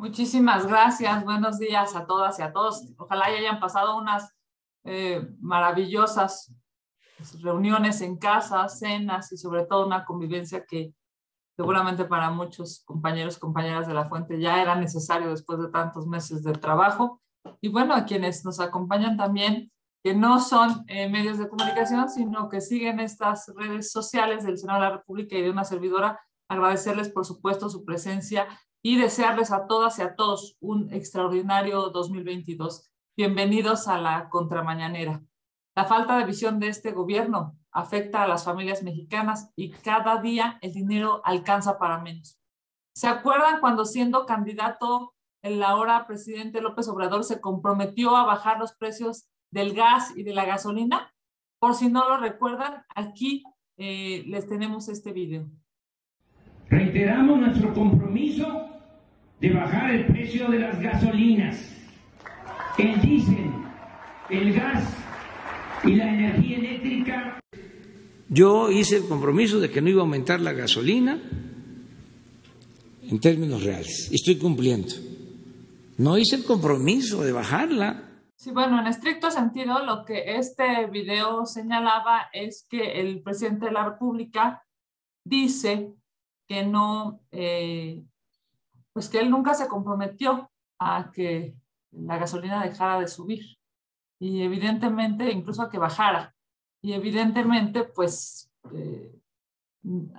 Muchísimas gracias. Buenos días a todas y a todos. Ojalá ya hayan pasado unas eh, maravillosas reuniones en casa, cenas y sobre todo una convivencia que seguramente para muchos compañeros compañeras de la fuente ya era necesario después de tantos meses de trabajo. Y bueno, a quienes nos acompañan también, que no son eh, medios de comunicación, sino que siguen estas redes sociales del Senado de la República y de una servidora, agradecerles por supuesto su presencia y desearles a todas y a todos un extraordinario 2022. Bienvenidos a la Contramañanera. La falta de visión de este gobierno afecta a las familias mexicanas y cada día el dinero alcanza para menos. ¿Se acuerdan cuando siendo candidato el ahora presidente López Obrador se comprometió a bajar los precios del gas y de la gasolina? Por si no lo recuerdan, aquí eh, les tenemos este video. Reiteramos nuestro compromiso de bajar el precio de las gasolinas, el diésel, el gas y la energía eléctrica. Yo hice el compromiso de que no iba a aumentar la gasolina en términos reales. Estoy cumpliendo. No hice el compromiso de bajarla. Sí, bueno, en estricto sentido, lo que este video señalaba es que el presidente de la República dice que no eh, pues que él nunca se comprometió a que la gasolina dejara de subir y evidentemente incluso a que bajara. Y evidentemente pues eh,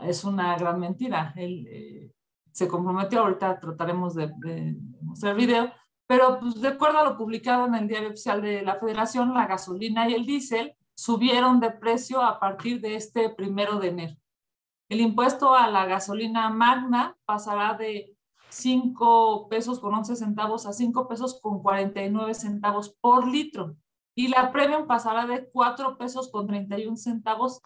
es una gran mentira. Él eh, se comprometió, ahorita trataremos de, mostrar el video, pero pues, de acuerdo a lo publicado en el diario oficial de la federación, la gasolina y el diésel subieron de precio a partir de este primero de enero. El impuesto a la gasolina magna pasará de 5 pesos con 11 centavos a 5 pesos con 49 centavos por litro. Y la premium pasará de 4 pesos con 31 centavos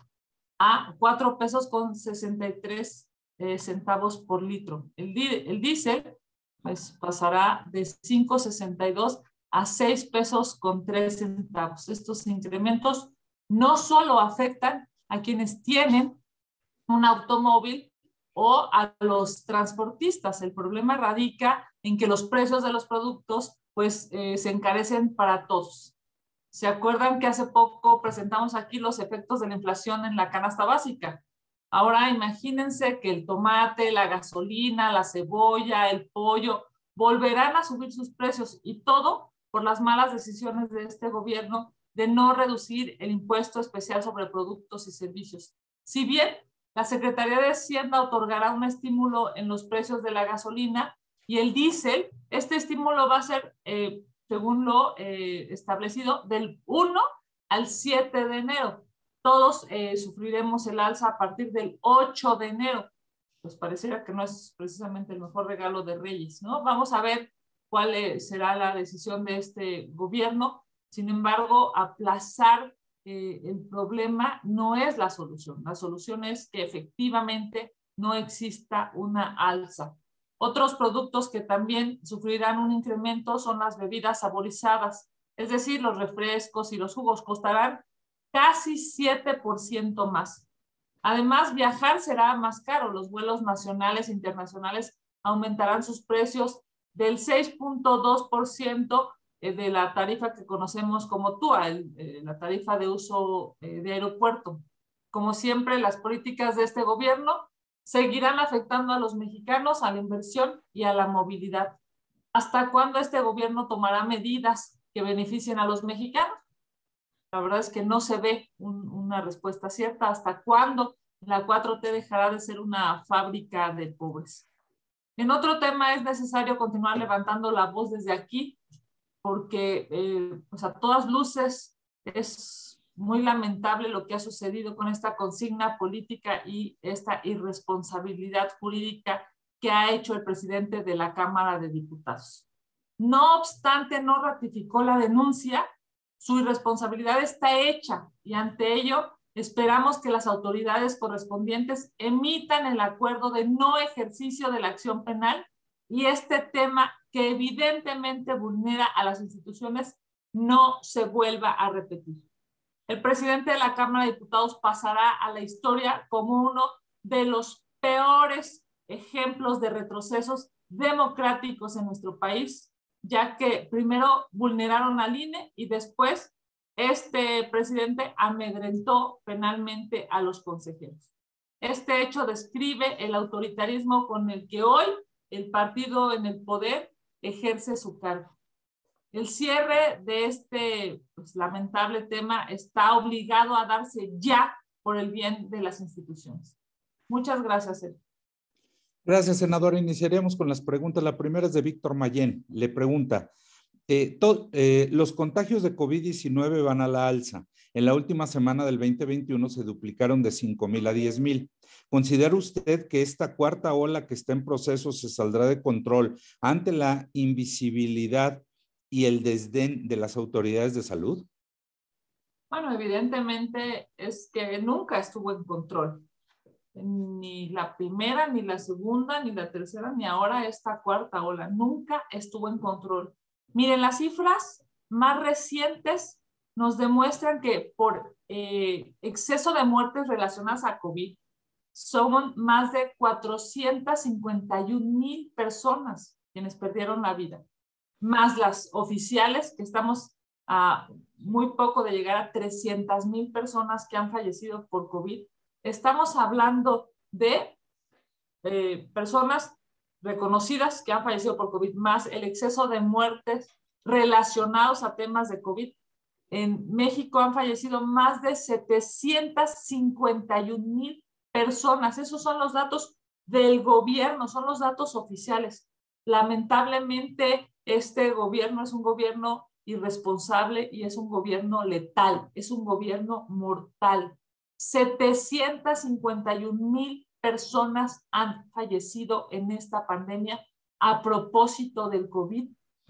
a 4 pesos con 63 eh, centavos por litro. El, el diésel pues, pasará de 5.62 a 6 pesos con 3 centavos. Estos incrementos no solo afectan a quienes tienen un automóvil o a los transportistas. El problema radica en que los precios de los productos pues eh, se encarecen para todos. ¿Se acuerdan que hace poco presentamos aquí los efectos de la inflación en la canasta básica? Ahora imagínense que el tomate, la gasolina, la cebolla, el pollo volverán a subir sus precios y todo por las malas decisiones de este gobierno de no reducir el impuesto especial sobre productos y servicios. Si bien la Secretaría de Hacienda otorgará un estímulo en los precios de la gasolina y el diésel. Este estímulo va a ser, eh, según lo eh, establecido, del 1 al 7 de enero. Todos eh, sufriremos el alza a partir del 8 de enero. Pues pareciera que no es precisamente el mejor regalo de Reyes, ¿no? Vamos a ver cuál será la decisión de este gobierno. Sin embargo, aplazar eh, el problema no es la solución. La solución es que efectivamente no exista una alza. Otros productos que también sufrirán un incremento son las bebidas saborizadas, es decir, los refrescos y los jugos costarán casi 7% más. Además, viajar será más caro. Los vuelos nacionales e internacionales aumentarán sus precios del 6.2% eh, de la tarifa que conocemos como TUA, eh, la tarifa de uso eh, de aeropuerto. Como siempre, las políticas de este gobierno seguirán afectando a los mexicanos, a la inversión y a la movilidad. ¿Hasta cuándo este gobierno tomará medidas que beneficien a los mexicanos? La verdad es que no se ve una respuesta cierta. ¿Hasta cuándo la 4T dejará de ser una fábrica de pobres? En otro tema es necesario continuar levantando la voz desde aquí porque eh, a todas luces es muy lamentable lo que ha sucedido con esta consigna política y esta irresponsabilidad jurídica que ha hecho el presidente de la Cámara de Diputados. No obstante, no ratificó la denuncia, su irresponsabilidad está hecha y ante ello esperamos que las autoridades correspondientes emitan el acuerdo de no ejercicio de la acción penal y este tema que evidentemente vulnera a las instituciones no se vuelva a repetir. El presidente de la Cámara de Diputados pasará a la historia como uno de los peores ejemplos de retrocesos democráticos en nuestro país, ya que primero vulneraron al INE y después este presidente amedrentó penalmente a los consejeros. Este hecho describe el autoritarismo con el que hoy el partido en el poder ejerce su cargo. El cierre de este pues, lamentable tema está obligado a darse ya por el bien de las instituciones. Muchas gracias, Sergio. Gracias, senadora. Iniciaremos con las preguntas. La primera es de Víctor Mayén. Le pregunta, eh, eh, los contagios de COVID-19 van a la alza. En la última semana del 2021 se duplicaron de 5 mil a 10 mil. ¿Considera usted que esta cuarta ola que está en proceso se saldrá de control ante la invisibilidad y el desdén de las autoridades de salud? Bueno, evidentemente es que nunca estuvo en control ni la primera, ni la segunda, ni la tercera, ni ahora esta cuarta ola. Nunca estuvo en control. Miren, las cifras más recientes nos demuestran que por eh, exceso de muertes relacionadas a COVID son más de 451 mil personas quienes perdieron la vida, más las oficiales, que estamos a muy poco de llegar a 300 mil personas que han fallecido por COVID. Estamos hablando de eh, personas reconocidas que han fallecido por COVID, más el exceso de muertes relacionados a temas de COVID. En México han fallecido más de 751 mil personas. Esos son los datos del gobierno, son los datos oficiales. Lamentablemente, este gobierno es un gobierno irresponsable y es un gobierno letal, es un gobierno mortal. 751 mil personas han fallecido en esta pandemia a propósito del COVID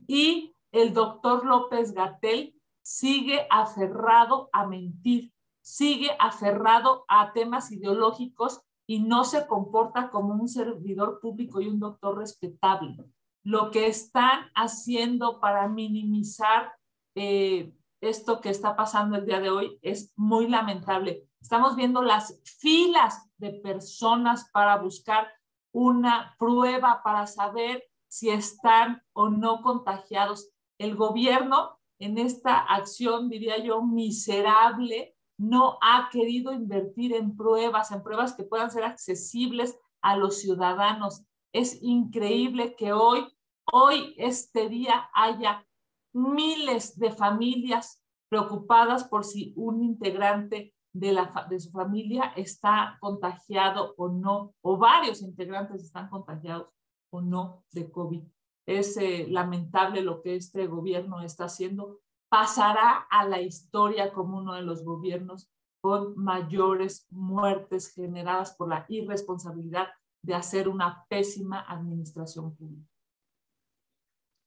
y el doctor López Gatel sigue aferrado a mentir, sigue aferrado a temas ideológicos y no se comporta como un servidor público y un doctor respetable. Lo que están haciendo para minimizar eh, esto que está pasando el día de hoy es muy lamentable. Estamos viendo las filas de personas para buscar una prueba para saber si están o no contagiados. El gobierno en esta acción, diría yo, miserable, no ha querido invertir en pruebas, en pruebas que puedan ser accesibles a los ciudadanos. Es increíble que hoy, hoy, este día, haya miles de familias preocupadas por si un integrante de, la, de su familia está contagiado o no, o varios integrantes están contagiados o no de COVID. Es eh, lamentable lo que este gobierno está haciendo. Pasará a la historia como uno de los gobiernos con mayores muertes generadas por la irresponsabilidad de hacer una pésima administración pública.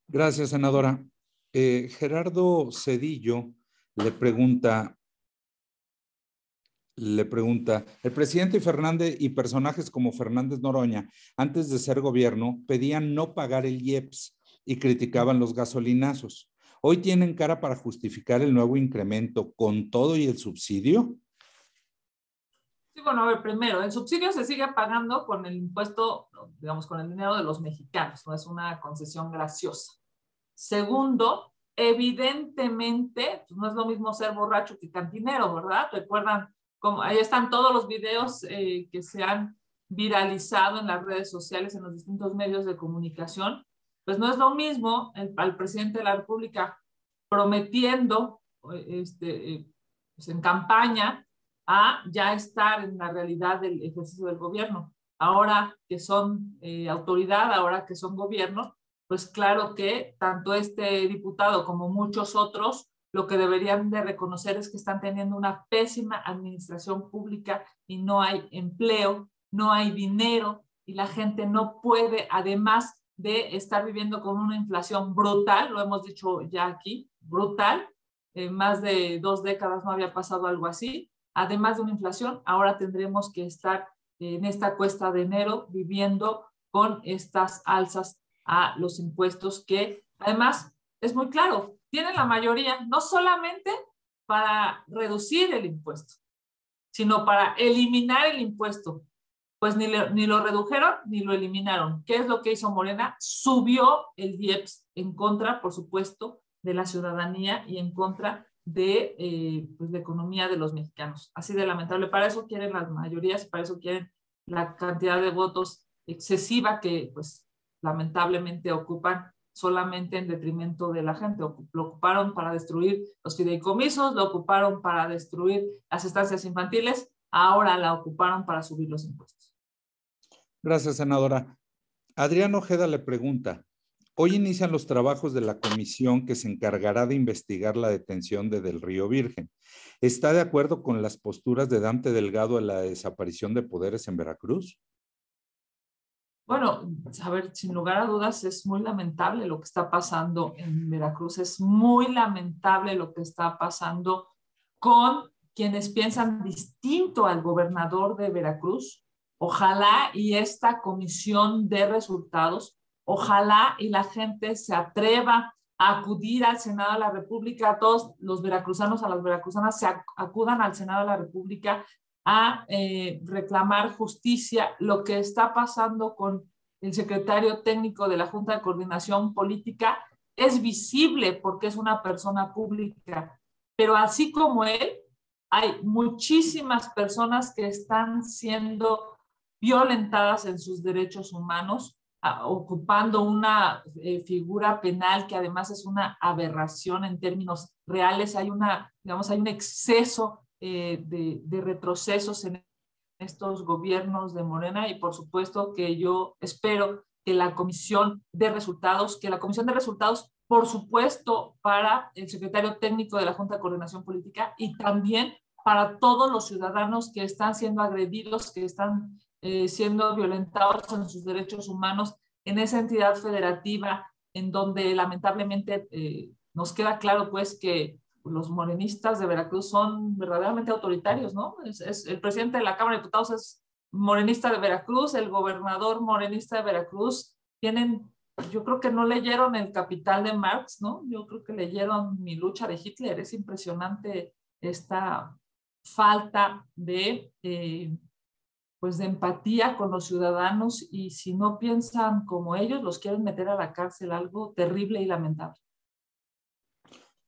Gracias, senadora. Eh, Gerardo Cedillo le pregunta, le pregunta, el presidente Fernández y personajes como Fernández Noroña, antes de ser gobierno, pedían no pagar el IEPS y criticaban los gasolinazos. Hoy tienen cara para justificar el nuevo incremento con todo y el subsidio. Sí, bueno, a ver, primero, el subsidio se sigue pagando con el impuesto, digamos, con el dinero de los mexicanos, no es una concesión graciosa. Segundo, evidentemente, pues, no es lo mismo ser borracho que cantinero, ¿verdad? Recuerdan, como, ahí están todos los videos eh, que se han viralizado en las redes sociales, en los distintos medios de comunicación. Pues no es lo mismo el, al presidente de la República prometiendo este, eh, pues en campaña a ya estar en la realidad del ejercicio del gobierno. Ahora que son eh, autoridad, ahora que son gobierno, pues claro que tanto este diputado como muchos otros lo que deberían de reconocer es que están teniendo una pésima administración pública y no hay empleo, no hay dinero y la gente no puede, además de estar viviendo con una inflación brutal, lo hemos dicho ya aquí, brutal, en más de dos décadas no había pasado algo así, además de una inflación, ahora tendremos que estar en esta cuesta de enero viviendo con estas alzas a los impuestos que además es muy claro, tienen la mayoría no solamente para reducir el impuesto, sino para eliminar el impuesto. pues ni, ni lo redujeron ni lo eliminaron. ¿Qué es lo que hizo Morena? Subió el IEPS en contra, por supuesto, de la ciudadanía y en contra de eh, pues, la economía de los mexicanos. Así de lamentable. Para eso quieren las mayorías, para eso quieren la cantidad de votos excesiva que, pues, lamentablemente ocupan solamente en detrimento de la gente. Lo ocuparon para destruir los fideicomisos, lo ocuparon para destruir las estancias infantiles, ahora la ocuparon para subir los impuestos. Gracias, senadora. Adrián Ojeda le pregunta, hoy inician los trabajos de la comisión que se encargará de investigar la detención de Del Río Virgen. ¿Está de acuerdo con las posturas de Dante Delgado en la desaparición de poderes en Veracruz? Bueno, a ver, sin lugar a dudas es muy lamentable lo que está pasando en Veracruz, es muy lamentable lo que está pasando con quienes piensan distinto al gobernador de Veracruz. Ojalá y esta comisión de resultados, ojalá y la gente se atreva a acudir al Senado de la República, todos los veracruzanos, a las veracruzanas se acudan al Senado de la República a eh, reclamar justicia. Lo que está pasando con el secretario técnico de la Junta de Coordinación Política es visible porque es una persona pública, pero así como él, hay muchísimas personas que están siendo violentadas en sus derechos humanos, ocupando una eh, figura penal que además es una aberración en términos reales. Hay una, digamos, hay un exceso eh, de, retrocesos en estos gobiernos de Morena y por supuesto que yo espero que la comisión de resultados, que la comisión de resultados, por supuesto, para el secretario técnico de la Junta de Coordinación Política y también para todos los ciudadanos que están siendo agredidos, que están eh, siendo violentados en sus derechos humanos en esa entidad federativa en donde lamentablemente eh, nos queda claro pues que los morenistas de Veracruz son verdaderamente autoritarios, ¿no? Es, el presidente de la Cámara de Diputados es morenista de Veracruz, el gobernador morenista de Veracruz, tienen, yo creo que no leyeron el Capital de Marx, ¿no? Yo creo que leyeron Mi lucha de Hitler, es impresionante esta falta de, eh, pues de empatía con los ciudadanos y si no piensan como ellos, los quieren meter a la cárcel, algo terrible y lamentable.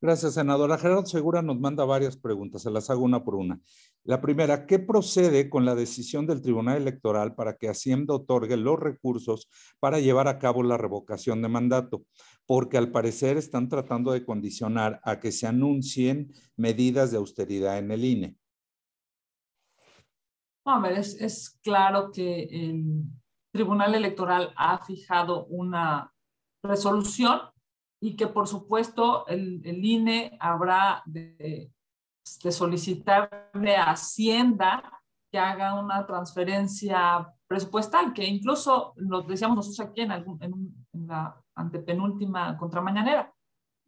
Gracias, senadora. Gerardo Segura nos manda varias preguntas, se las hago una por una. La primera, ¿qué procede con la decisión del Tribunal Electoral para que Hacienda otorgue los recursos para llevar a cabo la revocación de mandato? Porque al parecer están tratando de condicionar a que se anuncien medidas de austeridad en el INE. es, es claro que el Tribunal Electoral ha fijado una resolución y que por supuesto el, INE habrá de, de solicitarle a Hacienda que haga una transferencia presupuestal, que incluso lo decíamos nosotros aquí en, algún, en, en la antepenúltima contramañanera.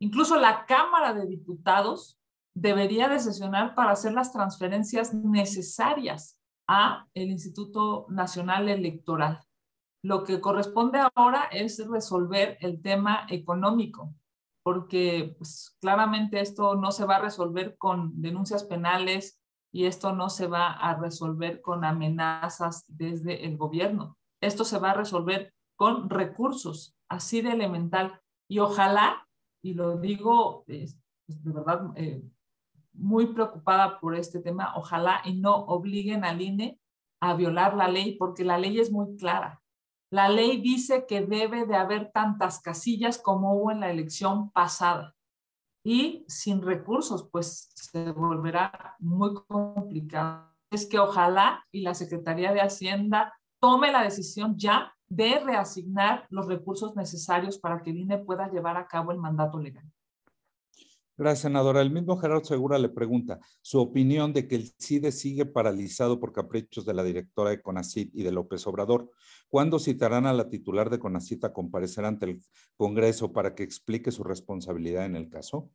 Incluso la Cámara de Diputados debería de sesionar para hacer las transferencias necesarias a el Instituto Nacional Electoral. Lo que corresponde ahora es resolver el tema económico, porque pues, claramente esto no se va a resolver con denuncias penales y esto no se va a resolver con amenazas desde el gobierno. Esto se va a resolver con recursos, así de elemental. Y ojalá, y lo digo pues, de verdad eh, muy preocupada por este tema, ojalá y no obliguen al INE a violar la ley, porque la ley es muy clara. La ley dice que debe de haber tantas casillas como hubo en la elección pasada. Y sin recursos, pues se volverá muy complicado. Es que ojalá y la Secretaría de Hacienda tome la decisión ya de reasignar los recursos necesarios para que el INE pueda llevar a cabo el mandato legal. Gracias, senadora. El mismo Gerardo Segura le pregunta su opinión de que el CIDE sigue paralizado por caprichos de la directora de CONACIT y de López Obrador. ¿Cuándo citarán a la titular de CONACIT a comparecer ante el Congreso para que explique su responsabilidad en el caso?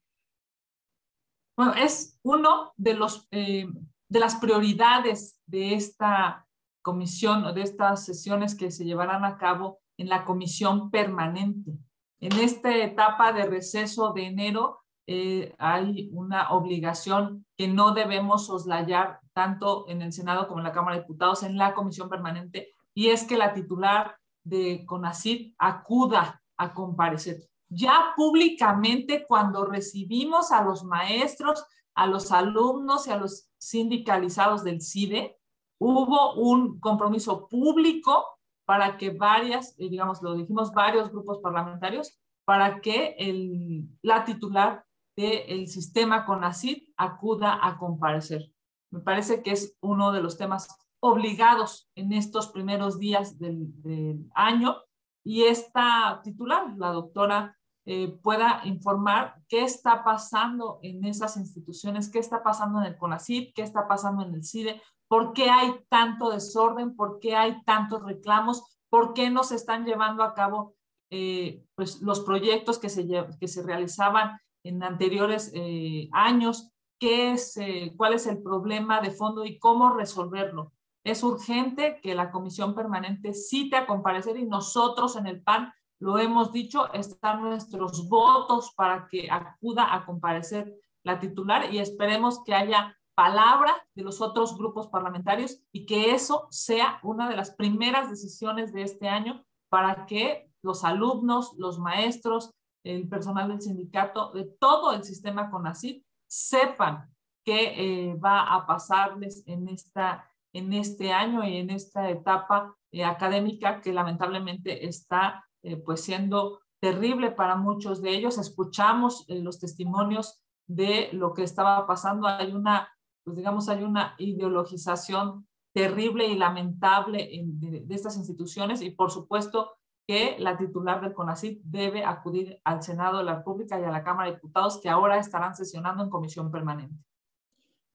Bueno, es uno de, los, eh, de las prioridades de esta comisión o de estas sesiones que se llevarán a cabo en la comisión permanente. En esta etapa de receso de enero, eh, hay una obligación que no debemos soslayar tanto en el Senado como en la Cámara de Diputados, en la Comisión Permanente, y es que la titular de CONACID acuda a comparecer. Ya públicamente, cuando recibimos a los maestros, a los alumnos y a los sindicalizados del CIDE, hubo un compromiso público para que varias, eh, digamos, lo dijimos, varios grupos parlamentarios, para que el, la titular del sistema CONACID acuda a comparecer. Me parece que es uno de los temas obligados en estos primeros días del, año y esta titular, la doctora, eh, pueda informar qué está pasando en esas instituciones, qué está pasando en el CONACID, qué está pasando en el CIDE, por qué hay tanto desorden, por qué hay tantos reclamos, por qué no se están llevando a cabo eh, pues, los proyectos que se, que se realizaban en anteriores eh, años, qué es, eh, cuál es el problema de fondo y cómo resolverlo. Es urgente que la comisión permanente cite a comparecer y nosotros en el PAN lo hemos dicho, están nuestros votos para que acuda a comparecer la titular y esperemos que haya palabra de los otros grupos parlamentarios y que eso sea una de las primeras decisiones de este año para que los alumnos, los maestros, el personal del sindicato, de todo el sistema CONACYT, sepan qué eh, va a pasarles en, esta, en este año y en esta etapa eh, académica que lamentablemente está eh, pues siendo terrible para muchos de ellos. Escuchamos los testimonios de lo que estaba pasando. Hay una, pues digamos, hay una ideologización terrible y lamentable de, de, estas instituciones y por supuesto que la titular del CONACYT debe acudir al Senado de la República y a la Cámara de Diputados, que ahora estarán sesionando en comisión permanente.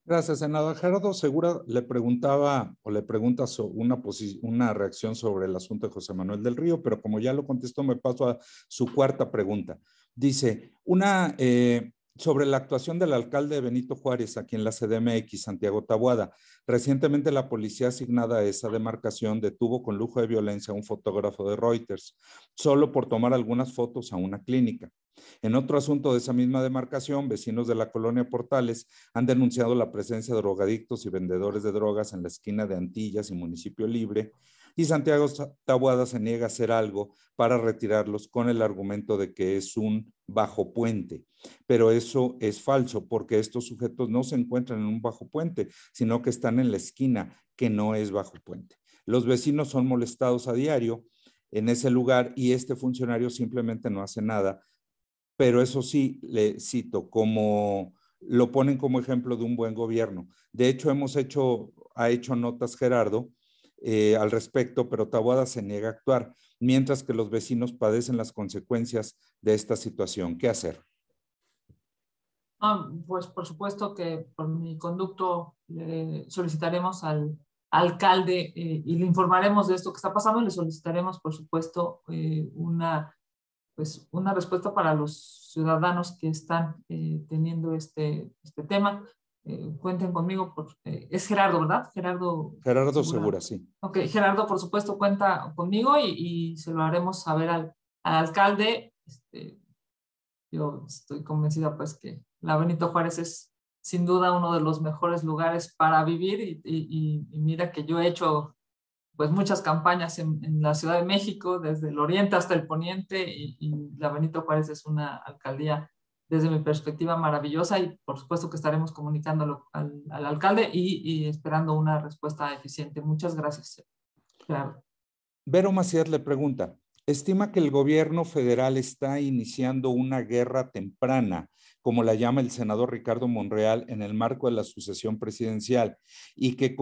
Gracias, senador. Gerardo Segura le preguntaba o le pregunta una, una reacción sobre el asunto de José Manuel del Río, pero como ya lo contestó, me paso a su cuarta pregunta. Dice, una, eh, sobre la actuación del alcalde Benito Juárez aquí en la CDMX, Santiago Tabuada. Recientemente la policía asignada a esa demarcación detuvo con lujo de violencia a un fotógrafo de Reuters, solo por tomar algunas fotos a una clínica. En otro asunto de esa misma demarcación, vecinos de la colonia Portales han denunciado la presencia de drogadictos y vendedores de drogas en la esquina de Antillas y Municipio Libre, y Santiago Tabuada se niega a hacer algo para retirarlos con el argumento de que es un bajo puente. Pero eso es falso porque estos sujetos no se encuentran en un bajo puente, sino que están en la esquina, que no es bajo puente. Los vecinos son molestados a diario en ese lugar y este funcionario simplemente no hace nada. Pero eso sí, le cito, como lo ponen como ejemplo de un buen gobierno. De hecho, hemos hecho, ha hecho notas Gerardo, eh, al respecto, pero Taboada se niega a actuar, mientras que los vecinos padecen las consecuencias de esta situación. ¿Qué hacer? Ah, pues por supuesto que por mi conducto solicitaremos al alcalde eh, y le informaremos de esto que está pasando y le solicitaremos, por supuesto, eh, una, pues, una respuesta para los ciudadanos que están teniendo este, este tema. Eh, cuenten conmigo. Por, eh, es Gerardo, ¿verdad? Gerardo. Gerardo Segura. sí. Ok, Gerardo, por supuesto, cuenta conmigo y, se lo haremos saber al, alcalde. Este, yo estoy convencida pues que la Benito Juárez es sin duda uno de los mejores lugares para vivir y, mira que yo he hecho pues muchas campañas en, en, la Ciudad de México, desde el oriente hasta el poniente, y, la Benito Juárez es una alcaldía desde mi perspectiva maravillosa y por supuesto que estaremos comunicándolo al, alcalde y, esperando una respuesta eficiente. Muchas gracias. Claro. Vero Macías le pregunta, estima que el gobierno federal está iniciando una guerra temprana como la llama el senador Ricardo Monreal, en el marco de la sucesión presidencial y, qué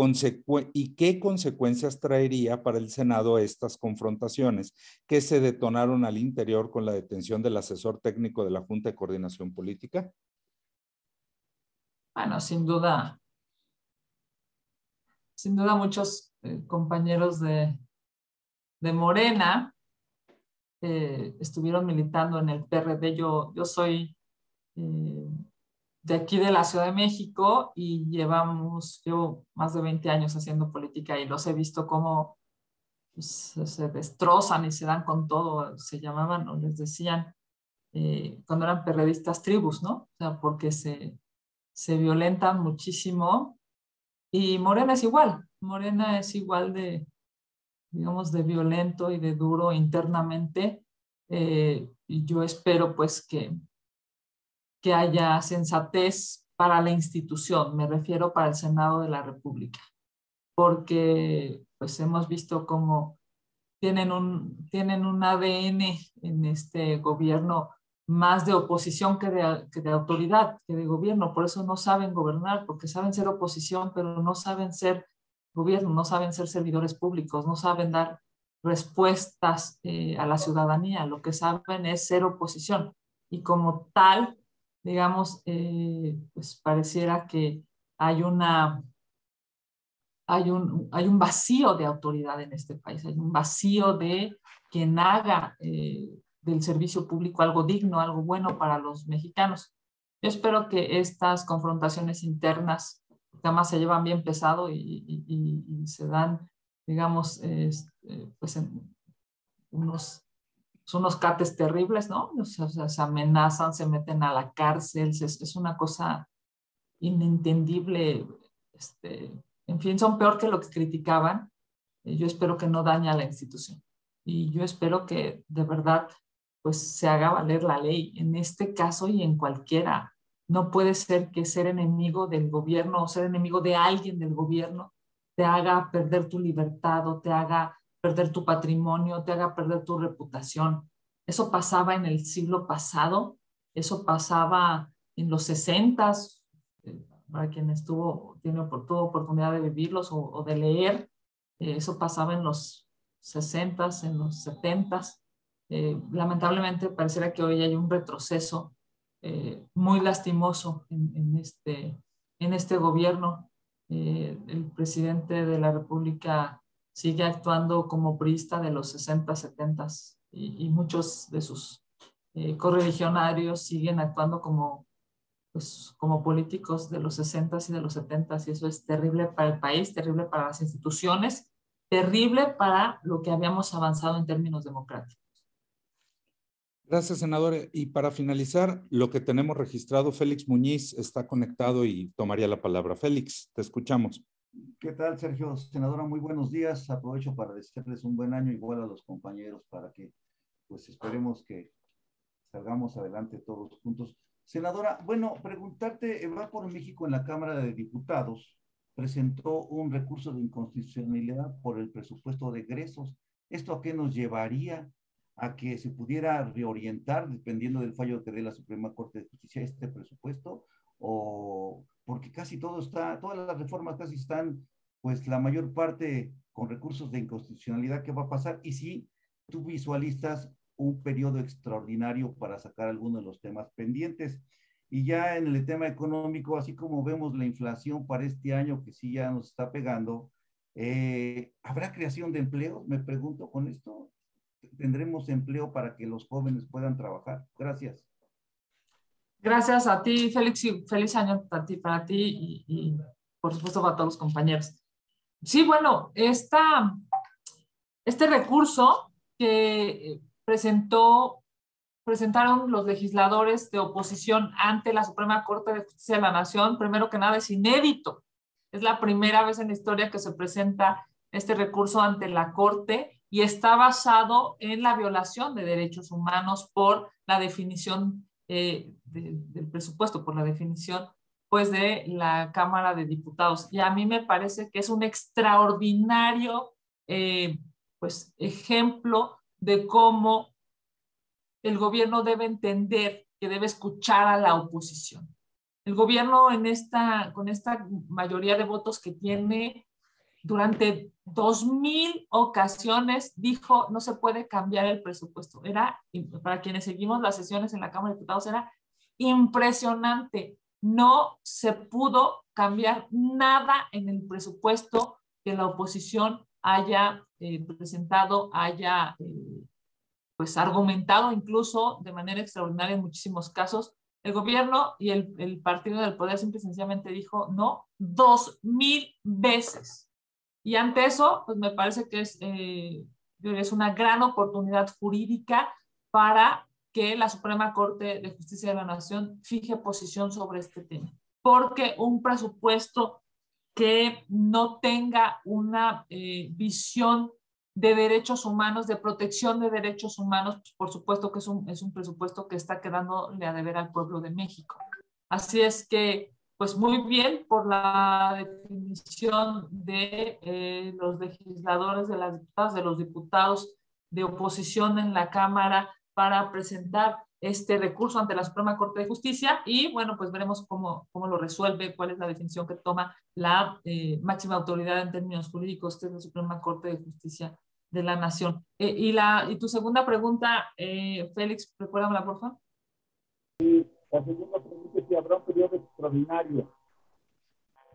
y qué consecuencias traería para el Senado estas confrontaciones que se detonaron al interior con la detención del asesor técnico de la Junta de Coordinación Política? Bueno, sin duda, sin duda muchos eh, compañeros de, de Morena eh, estuvieron militando en el PRD. Yo, yo soy eh, de aquí de la Ciudad de México y llevamos, yo más de 20 años haciendo política y los he visto cómo pues, se destrozan y se dan con todo, se llamaban o les decían eh, cuando eran periodistas tribus, ¿no? O sea, porque se, se violentan muchísimo. Y Morena es igual, Morena es igual de, digamos, de violento y de duro internamente. Eh, y yo espero pues que, que haya sensatez para la institución, me refiero para el Senado de la República, porque pues hemos visto cómo tienen un, tienen un ADN en este gobierno más de oposición que de, que de autoridad, que de gobierno. Por eso no saben gobernar, porque saben ser oposición, pero no saben ser gobierno, no saben ser servidores públicos, no saben dar respuestas eh, a la ciudadanía. Lo que saben es ser oposición. Y como tal, digamos, eh, pues pareciera que hay una hay un, hay un vacío de autoridad en este país, hay un vacío de quien haga eh, del servicio público algo digno, algo bueno para los mexicanos. Yo espero que estas confrontaciones internas, además se llevan bien pesado y, se dan, digamos, eh, pues en unos, unos cates terribles, ¿no? O sea, se amenazan, se meten a la cárcel, es, es una cosa inentendible, este, en fin, son peor que lo que criticaban. Yo espero que no dañe a la institución. Y yo espero que de verdad pues se haga valer la ley en este caso y en cualquiera. No puede ser que ser enemigo del gobierno o ser enemigo de alguien del gobierno te haga perder tu libertad o te haga perder tu patrimonio, te haga perder tu reputación. Eso pasaba en el siglo pasado, eso pasaba en los sesentas, para quien estuvo, tiene, tuvo oportunidad de vivirlos o, de leer. Eh, eso pasaba en los 60 en los 70 eh, lamentablemente pareciera que hoy hay un retroceso eh, muy lastimoso en, este, en este gobierno. el presidente de la República sigue actuando como priista de los 60, 70 y, y muchos de sus correligionarios siguen actuando como pues, como políticos de los 60 y de los 70 y eso es terrible para el país, terrible para las instituciones, terrible para lo que habíamos avanzado en términos democráticos. Gracias, senador. Y para finalizar, lo que tenemos registrado, Félix Muñiz está conectado y tomaría la palabra. Félix, te escuchamos. ¿Qué tal, Sergio? Senadora, muy buenos días. Aprovecho para desearles un buen año igual a los compañeros para que, pues, esperemos que salgamos adelante todos juntos. Senadora, bueno, preguntarte, va por México en la Cámara de Diputados presentó un recurso de inconstitucionalidad por el presupuesto de egresos. ¿Esto a qué nos llevaría? ¿A que se pudiera reorientar, dependiendo del fallo que dé la Suprema Corte de Justicia, este presupuesto? ¿O porque casi todo está, todas las reformas casi están, pues la mayor parte con recursos de inconstitucionalidad, ¿qué va a pasar? Y si tú visualizas un periodo extraordinario para sacar algunos de los temas pendientes. Y ya en el tema económico, así como vemos la inflación para este año que sí ya nos está pegando, eh, ¿habrá creación de empleo? Me pregunto con esto. ¿Tendremos empleo para que los jóvenes puedan trabajar? Gracias. Gracias a ti, Félix, y feliz año para ti, para ti y, y por supuesto para todos los compañeros. Sí, bueno, esta, este recurso que presentó, presentaron los legisladores de oposición ante la Suprema Corte de Justicia de la Nación. Primero que nada, es inédito. Es la primera vez en la historia que se presenta este recurso ante la Corte y está basado en la violación de derechos humanos por la definición eh, del presupuesto, por la definición pues de la Cámara de Diputados. Y a mí me parece que es un extraordinario eh, pues ejemplo de cómo el gobierno debe entender que debe escuchar a la oposición. El gobierno en esta, con esta mayoría de votos que tiene durante dos mil ocasiones dijo no se puede cambiar el presupuesto. Era, para quienes seguimos las sesiones en la Cámara de Diputados, era impresionante. No se pudo cambiar nada en el presupuesto que la oposición haya eh, presentado, haya eh, pues argumentado incluso de manera extraordinaria en muchísimos casos. El gobierno y el, el partido del poder simple y sencillamente dijo no dos mil veces. Y ante eso, pues me parece que es, eh, es una gran oportunidad jurídica para que la Suprema Corte de Justicia de la Nación fije posición sobre este tema, porque un presupuesto que no tenga una eh, visión de derechos humanos, de protección de derechos humanos, pues, por supuesto que es un, es un presupuesto que está quedándole a deber al pueblo de México. Así es que, pues muy bien por la definición de eh, los legisladores, de las diputadas, de los diputados de oposición en la Cámara para presentar este recurso ante la Suprema Corte de Justicia y bueno, pues veremos cómo, cómo lo resuelve, cuál es la definición que toma la eh, máxima autoridad en términos jurídicos, que es la Suprema Corte de Justicia de la Nación. Eh, y, la, y tu segunda pregunta, eh, Félix, recuérdamela, por favor. La segunda pregunta si habrá un periodo extraordinario.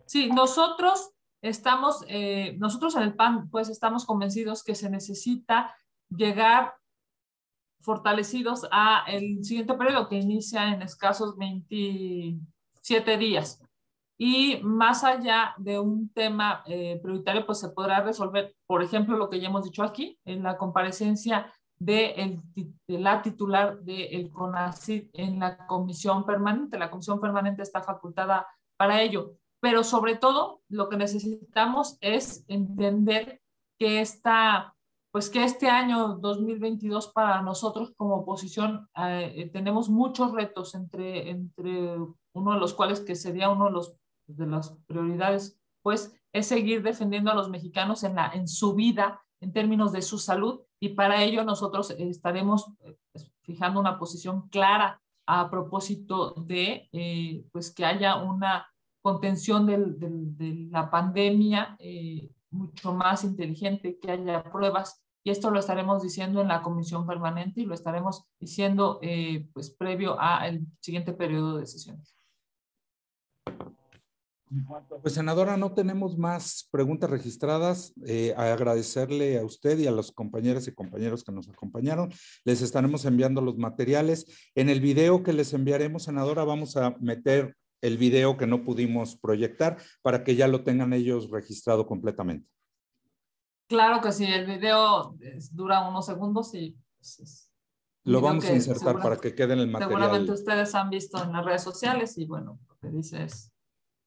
Sí, nosotros estamos, nosotros en el PAN, pues estamos convencidos que se necesita llegar fortalecidos a el siguiente periodo que inicia en escasos 27 días. Y más allá de un tema eh, prioritario, pues se podrá resolver, por ejemplo, lo que ya hemos dicho aquí, en la comparecencia de, la titular del de CONACYT en la comisión permanente. La comisión permanente está facultada para ello. Pero sobre todo, lo que necesitamos es entender que esta pues que este año 2022 para nosotros como oposición eh, tenemos muchos retos, entre, entre uno de los cuales que sería uno de, los, de las prioridades, pues es seguir defendiendo a los mexicanos en, la, en su vida, en términos de su salud, y para ello nosotros estaremos eh, pues, fijando una posición clara a propósito de pues que haya una contención del, de la pandemia mucho más inteligente, que haya pruebas y esto lo estaremos diciendo en la comisión permanente y lo estaremos diciendo eh, pues previo al siguiente periodo de sesiones. Pues senadora, no tenemos más preguntas registradas. Eh, agradecerle a usted y a los compañeras y compañeros que nos acompañaron. Les estaremos enviando los materiales. En el video que les enviaremos, senadora, vamos a meter el video que no pudimos proyectar para que ya lo tengan ellos registrado completamente. Claro que sí, el video dura unos segundos y pues, lo vamos a insertar para que quede en el material. Seguramente ustedes han visto en las redes sociales y bueno, lo que dice es,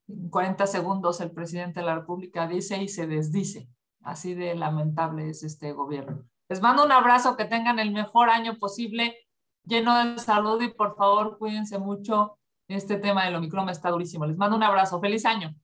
en 40 segundos el presidente de la República dice y se desdice. Así de lamentable es este gobierno. Les mando un abrazo, que tengan el mejor año posible, lleno de salud y por favor cuídense mucho. Este tema del Omicron está durísimo. Les mando un abrazo. Feliz año.